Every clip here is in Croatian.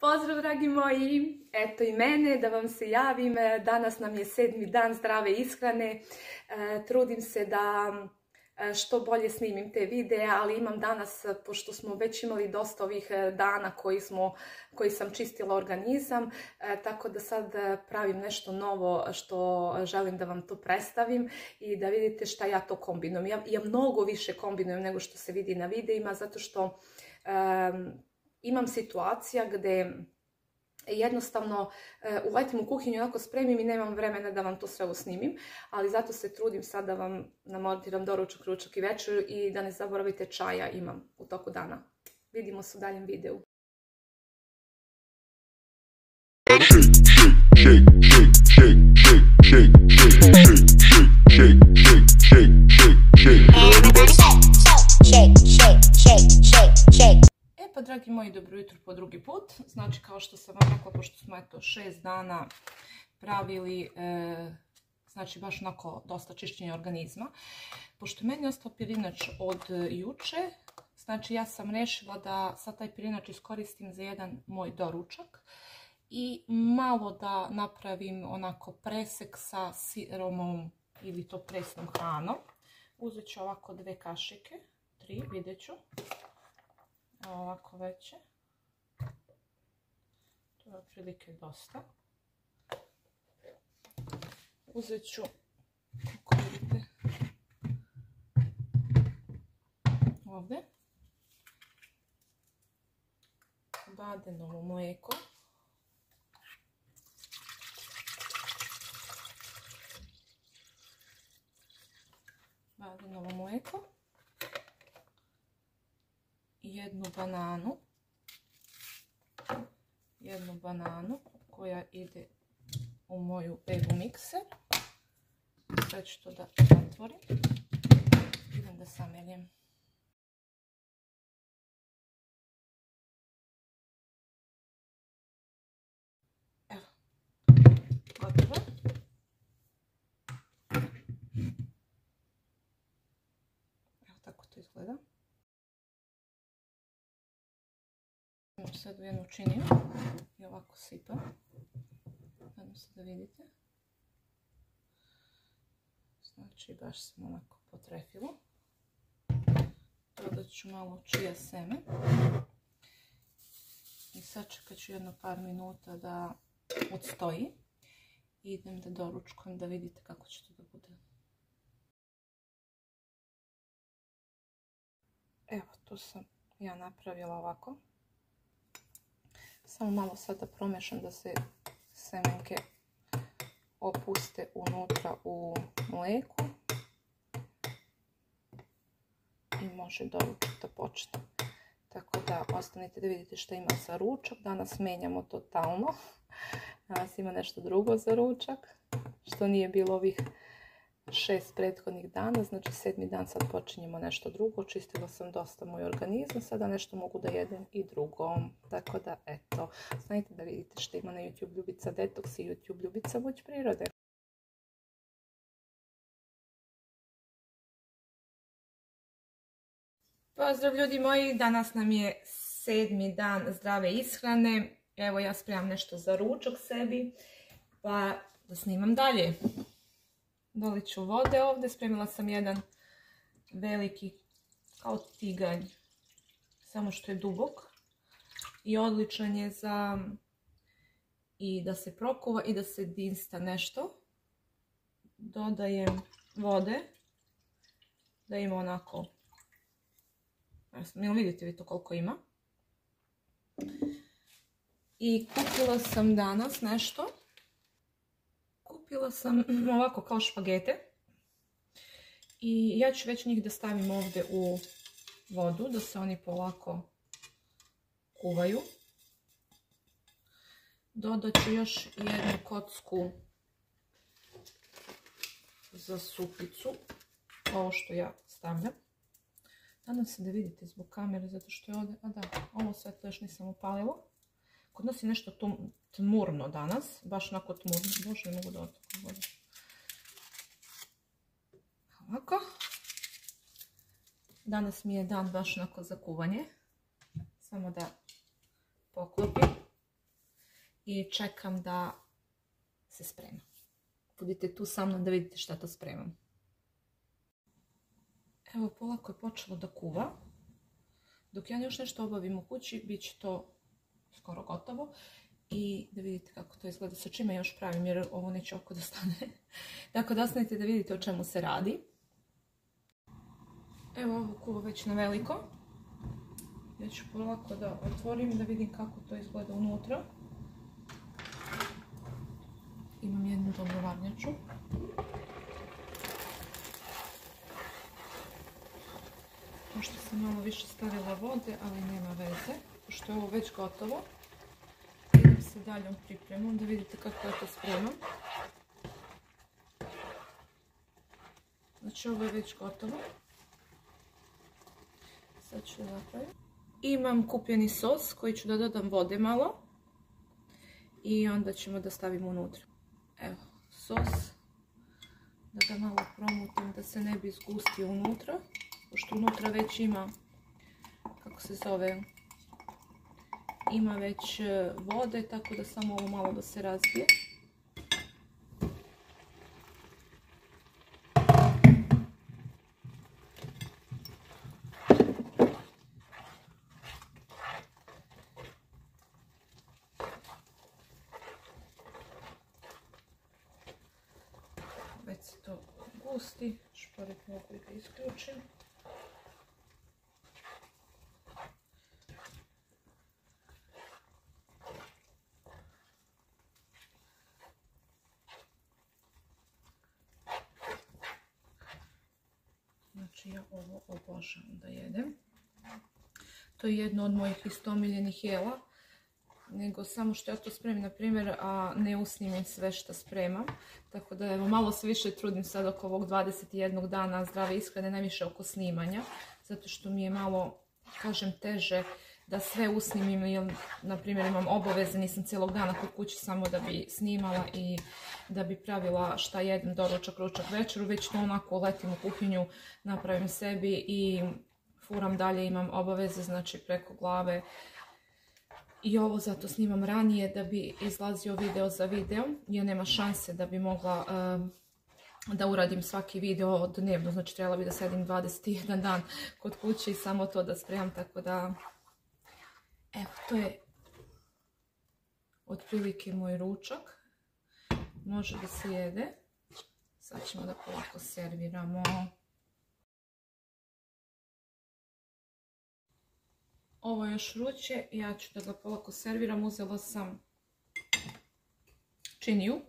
Pozdrav dragi moji, eto i mene da vam se javim, danas nam je sedmi dan zdrave ishrane, e, trudim se da e, što bolje snimim te videe, ali imam danas, pošto smo već imali dosta ovih e, dana koji, smo, koji sam čistila organizam, tako da sad pravim nešto novo što želim da vam to predstavim i da vidite šta ja to kombinujem. Ja, ja mnogo više kombinujem nego što se vidi na videima, zato što imam situacija gdje jednostavno e, uletim u kuhinju, onako spremim i nemam vremena da vam to sve usnimim, ali zato se trudim sad da vam namontiram doručak, ručak i večer i da ne zaboravite čaja imam u toku dana. Vidimo se u daljem videu. Pa dragi moji, dobro jutro po drugi put. Znači kao što sam vam rekla, pošto smo eto šest dana pravili, e, znači baš onako dosta čišćenja organizma. Pošto meni je ostao pirinač od juče, znači ja sam rešila da sad taj pirinač iskoristim za jedan moj doručak i malo da napravim onako presek sa siromom ili to presnom hranom. Uzet ću ovako dve kašike, tri, vidjet ću ovako veće. To je otprilike dosta. Uzet ću, kako vidite, ovdje. Badenovo mlijeko. Badenovo mlijeko jednu bananu. Jednu bananu koja ide u moju evu mikser sve ću to da otvorim idem da sameljem evo gotovo evo tako to izgleda sad jednu činiju i ovako sipam. Nadam se da vidite. Znači baš sam onako potrefila. Dodat ću malo čija seme. I sad čekat ću jedno par minuta da odstoji. I idem da doručkujem da vidite kako će to da bude. Evo, tu sam ja napravila ovako. Samo malo sada promješam da se semenke opuste unutra u mleku. I može doručak da počne. Tako da ostanite da vidite što ima za ručak. Danas menjamo totalno. Danas ima nešto drugo za ručak. Što nije bilo ovih šest prethodnih dana, znači sedmi dan sad počinjemo nešto drugo, čistila sam dosta moj organizam, sada nešto mogu da jedem i drugo, tako da eto, znajte da vidite što ima na YouTube Ljubica Detox i YouTube Ljubica Vuć prirode. Pozdrav ljudi moji, danas nam je sedmi dan zdrave ishrane, evo ja spremam nešto za ručak sebi, pa da snimam dalje. Dolit ću vode ovdje. Spremila sam jedan veliki kao tiganj. Samo što je dubok. I odličan je za i da se prokuva i da se dinsta nešto. Dodajem vode. Da ima onako... Jel vidite vi to koliko ima? I kupila sam danas nešto kupila sam ovako kao špagete. I ja ću već njih da stavim ovdje u vodu, da se oni polako kuvaju. Dodat ću još jednu kocku za supicu, ovo što ja stavljam. Nadam se da vidite zbog kamere, zato što je ovdje, a da, ovo svetlo još nisam upalila. Kod nas je nešto tmurno danas, baš onako tmurno. Bože, ne mogu da otako vodu. Ovako. Danas mi je dan baš onako za kuvanje. Samo da poklopim. i čekam da se sprema. Budite tu sa mnom da vidite šta to spremam. Evo, polako je počelo da kuva. Dok ja još nešto obavim u kući, bit će to skoro gotovo. I da vidite kako to izgleda, sa čime još pravim, jer ovo neće oko da stane. Tako da ostanite da vidite o čemu se radi. Evo ovo kuva već na veliko. Ja ću polako da otvorim da vidim kako to izgleda unutra. Imam jednu dobru varnjaču. Možda sam malo više stavila vode, ali nema veze, pošto je ovo već gotovo. Se daljom pripremom da vidite kako ja to spremam. Znači ovo je već gotovo. Sad ću napraviti. Imam kupljeni sos koji ću da dodam vode malo. I onda ćemo da stavimo unutra. Evo, sos. Da ga malo promutim da se ne bi izgustio unutra pošto unutra već ima, kako se zove, ima već e, vode, tako da samo ovo malo da se razbije. Već se to gusti, šporet mogu da isključim. Znači ja ovo obožavam da jedem. To je jedno od mojih isto omiljenih jela. Nego samo što ja to spremim, na primjer, a ne usnimim sve što spremam. Tako da evo, malo se više trudim sad oko ovog 21 dana zdrave ishrane, najviše oko snimanja. Zato što mi je malo, kažem, teže da sve usnimim ili, na primjer, imam obaveze, nisam cijelog dana kod kući samo da bi snimala i da bi pravila šta jedem, doručak, ručak, večeru, već to onako letim u kuhinju, napravim sebi i furam dalje, imam obaveze, znači preko glave. I ovo zato snimam ranije da bi izlazio video za video, jer nema šanse da bi mogla da uradim svaki video dnevno, znači trebala bi da sedim 21 dan kod kuće i samo to da spremam, tako da Evo, to je otprilike moj ručak. Može da se jede. Sad ćemo da polako serviramo. Ovo je još vruće. Ja ću da ga polako serviram. Uzela sam činiju.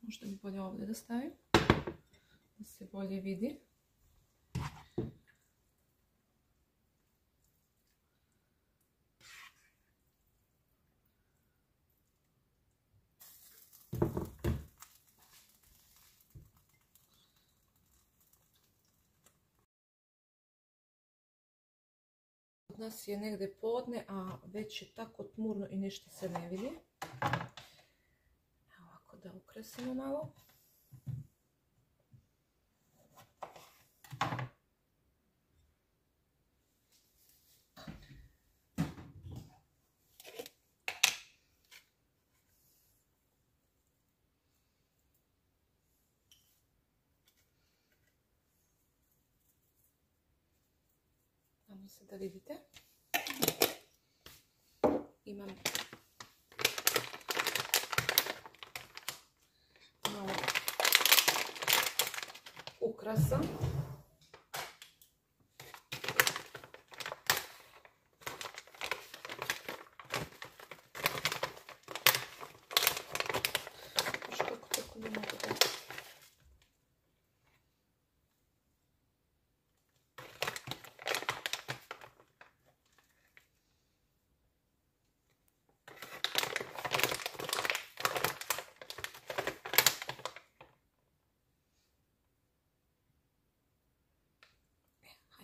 Možda bi bolje ovdje da stavim se bolje vidi. Nas je negdje podne, a već je tako tmurno i ništa se ne vidi. Ovako da ukresimo malo. Nadam se da vidite. Imam malo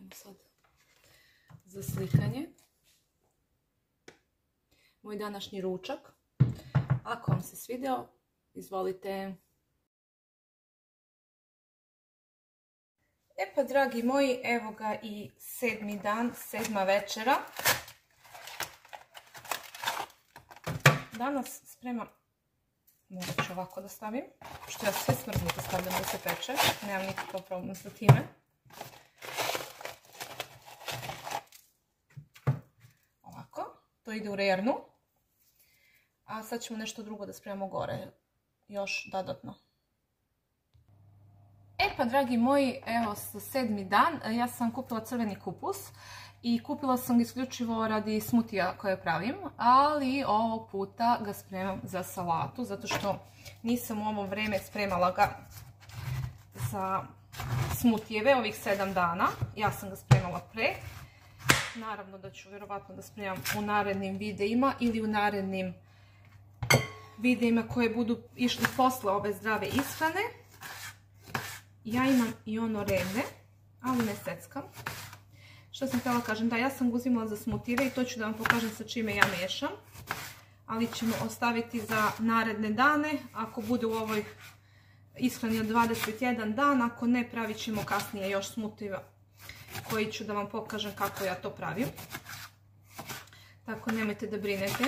ukrasa. sad za slikanje. Moj današnji ručak. Ako vam se svidio, izvolite. E pa, dragi moji, evo ga i sedmi dan, sedma večera. Danas spremam, morat ću ovako da stavim, što ja sve smrznuto stavljam da se peče, nemam nikakav problem sa time. Ovako, to ide u rernu. A sad ćemo nešto drugo da spremamo gore, još dodatno. E pa dragi moji, evo sedmi dan, ja sam kupila crveni kupus i kupila sam ga isključivo radi smutija koje pravim, ali ovog puta ga spremam za salatu, zato što nisam u ovo vreme spremala ga za smutijeve ovih sedam dana. Ja sam ga spremala pre. Naravno da ću vjerovatno da spremam u narednim videima ili u narednim videima koje budu išli posle ove zdrave ishrane. Ja imam i ono rene, ali ne seckam. Što sam htjela kažem, da ja sam uzimala za smutive i to ću da vam pokažem sa čime ja miješam. Ali ćemo ostaviti za naredne dane, ako bude u ovoj ishrani od 21 dan, ako ne pravit ćemo kasnije još smutiva koji ću da vam pokažem kako ja to pravim. Tako nemojte da brinete.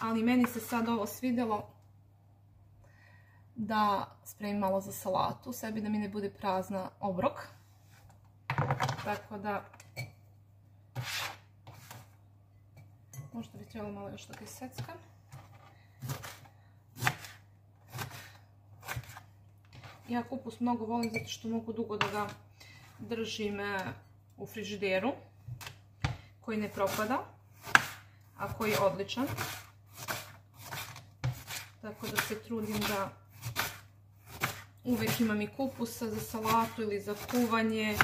Ali meni se sad ovo svidjelo da spremim malo za salatu, sebi da mi ne bude prazna obrok. Tako da možda bi trebalo malo još da ga seckam. Ja kupus mnogo volim zato što mogu dugo da ga držim e, u frižideru koji ne propada, a koji je odličan. Tako da se trudim da uvijek imam i kupusa za salatu ili za kuvanje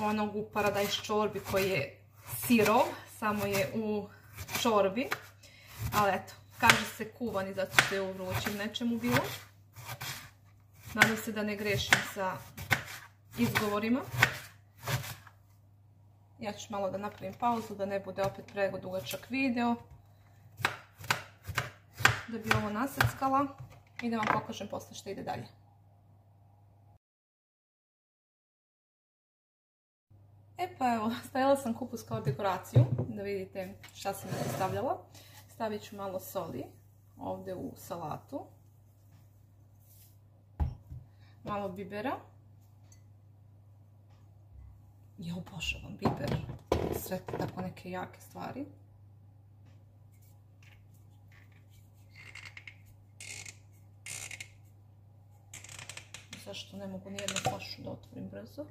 onog u paradajz čorbi koji je sirov, samo je u čorbi. Ali eto, kaže se kuvani zato što je u vrućim nečemu bilo. Nadam se da ne grešim sa izgovorima. Ja ću malo da napravim pauzu, da ne bude opet prego dugačak video. Da bi ovo naseckala i da vam pokažem posle što ide dalje. E pa evo, stavila sam kupus kao dekoraciju, da vidite šta sam stavljala. Stavit ću malo soli ovdje u salatu. Malo bibera. Ja obožavam biber. Sve tako neke jake stvari. Zašto ne mogu nijednu flašu da otvorim brzo.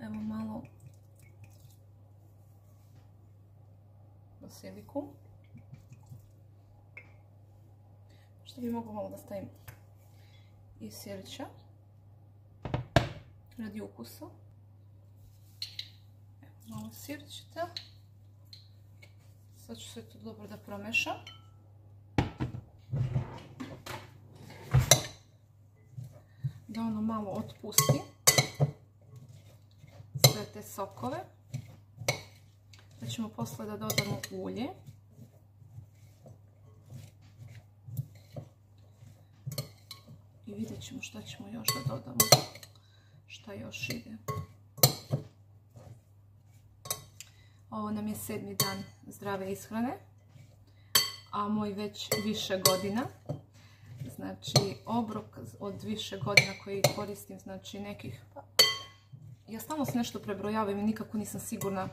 Evo malo basiliku. Što bi mogla malo da stavim i sirća radi ukusa. Malo sirćita. Sad ću sve to dobro da promešam. Da ono malo otpusti sve te sokove. Da ćemo posle da dodamo ulje. I vidjet ćemo šta ćemo još da dodamo. Šta još ide. Ovo nam je sedmi dan zdrave ishrane. A moj već više godina. Znači obrok od više godina koji koristim, znači nekih... Ja stalno se nešto prebrojavam i nikako nisam sigurna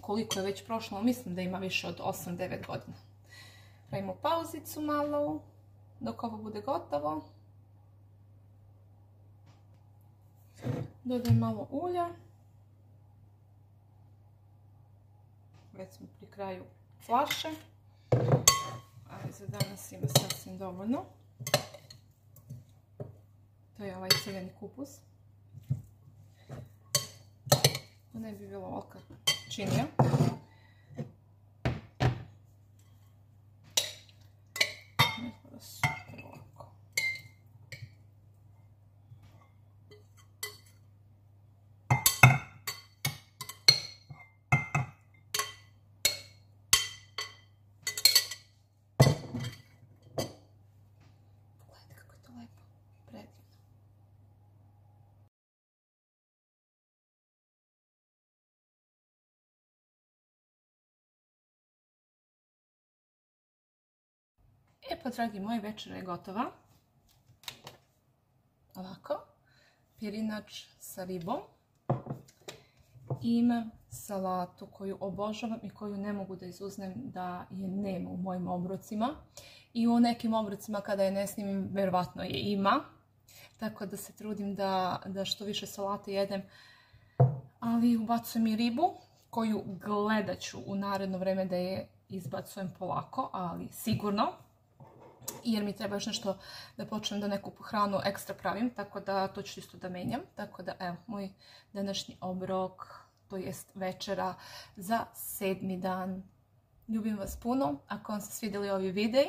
koliko je već prošlo. Mislim da ima više od 8-9 godina. Pravimo pauzicu malo dok ovo bude gotovo. Dodajem malo ulja. Već pri kraju flaše. Ali za danas ima sasvim dovoljno. To je ovaj crveni kupus. Ne bi bilo ovoga činija. E pa, dragi moji, večera je gotova. Ovako. Pirinač sa ribom. Imam salatu koju obožavam i koju ne mogu da izuznem da je nema u mojim obrocima. I u nekim obrocima kada je ne snimim, verovatno je ima. Tako da se trudim da, da što više salate jedem. Ali ubacujem i ribu koju gledat ću u naredno vreme da je izbacujem polako, ali sigurno. Jer mi treba još nešto da počnem da neku hranu ekstra pravim, tako da to ću isto da menjam. Tako da evo, moj današnji obrok, to jest večera za sedmi dan. Ljubim vas puno. Ako vam se svidjeli ovi videi,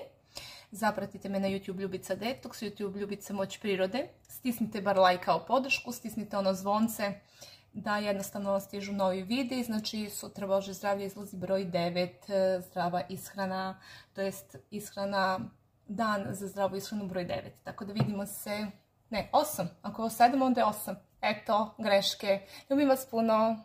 zapratite me na YouTube Ljubica Detox, YouTube Ljubica Moć prirode. Stisnite bar like kao podršku, stisnite ono zvonce da jednostavno vam stižu novi videi. Znači sutra Bože zdravlje izlazi broj 9, zdrava ishrana, to jest ishrana, dan za zdravu ishranu broj 9. Tako da vidimo se, ne, 8, ako ovo 7 onda je 8. Eto, greške. Ljubim vas puno.